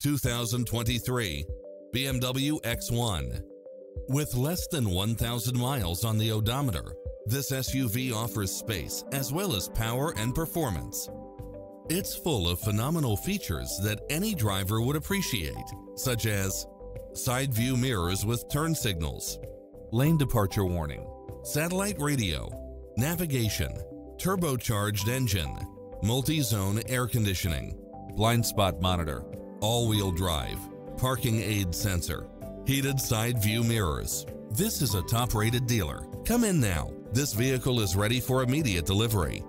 2023 BMW X1. With less than 1,000 miles on the odometer, this SUV offers space as well as power and performance. It's full of phenomenal features that any driver would appreciate, such as side view mirrors with turn signals, lane departure warning, satellite radio, navigation, turbocharged engine, multi-zone air conditioning, blind spot monitor, all-wheel drive, parking aid sensor, heated side view mirrors. This is a top-rated dealer. Come in now. This vehicle is ready for immediate delivery.